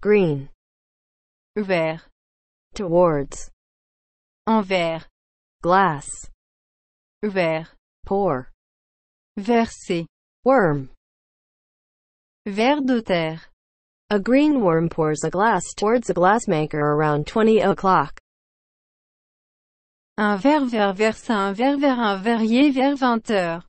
green, vert, towards, envers, glass, verre, pour, verser, worm. ver de terre, A green worm pours a glass towards a glassmaker around 20 o'clock. un ver vert verse un verre vers un verrier vers 20 heures.